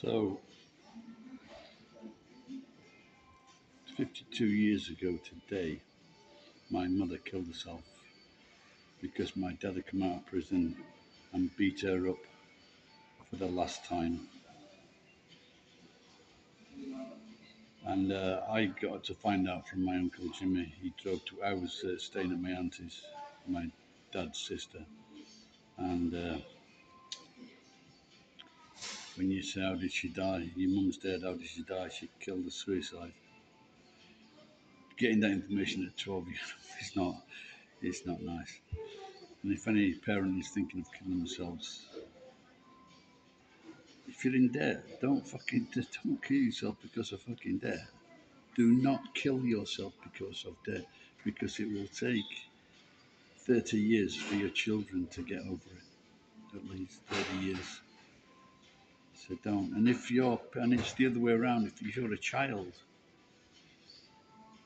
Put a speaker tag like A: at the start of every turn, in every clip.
A: So, 52 years ago today, my mother killed herself because my dad had come out of prison and beat her up for the last time. And uh, I got to find out from my uncle Jimmy. He drove to, I was uh, staying at my auntie's, my dad's sister. And uh, when you say, How did she die? Your mum's dead, how did she die? She killed a suicide. Getting that information at 12 years is not, it's not nice. And if any parent is thinking of killing themselves, if you're in debt, don't fucking don't kill yourself because of fucking debt. Do not kill yourself because of debt, because it will take 30 years for your children to get over it. At least 30 years. Don't. And if you're, and it's the other way around, if you're a child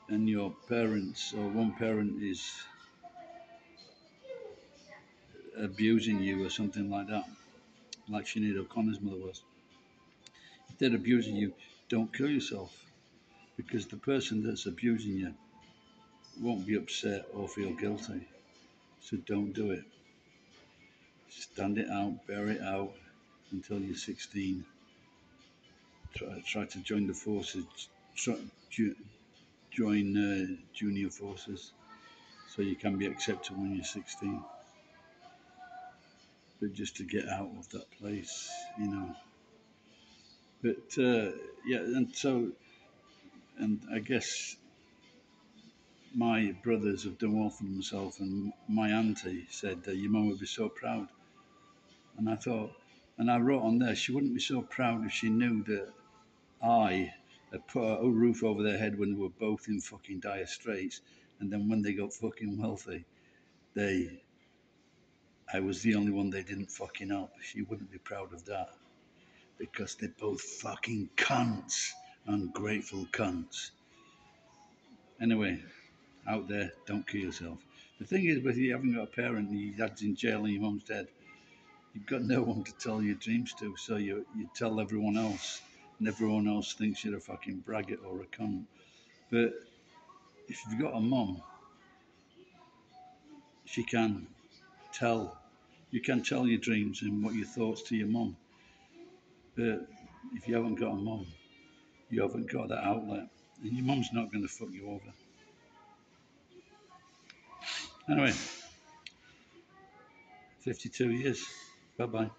A: and your parents or one parent is abusing you or something like that, like Sinead O'Connor's mother was. If they're abusing you, don't kill yourself because the person that's abusing you won't be upset or feel guilty. So don't do it. Stand it out, bear it out until you're 16. Try, try to join the forces, try, join uh, junior forces so you can be accepted when you're 16 but just to get out of that place, you know. But uh, yeah, and so, and I guess my brothers have done well for themselves, and my auntie said, Your mum would be so proud. And I thought, and I wrote on there, she wouldn't be so proud if she knew that I had put a roof over their head when they were both in fucking dire straits, and then when they got fucking wealthy, they I was the only one they didn't fucking help. She wouldn't be proud of that. Because they're both fucking cunts. Ungrateful cunts. Anyway, out there, don't kill yourself. The thing is, with you haven't got a parent, your dad's in jail and your mum's dead, you've got no one to tell your dreams to, so you, you tell everyone else, and everyone else thinks you're a fucking braggart or a cunt. But if you've got a mum, she can tell, you can tell your dreams and what your thoughts to your mum. But if you haven't got a mum, you haven't got that outlet. And your mum's not going to fuck you over. Anyway, 52 years. Bye bye.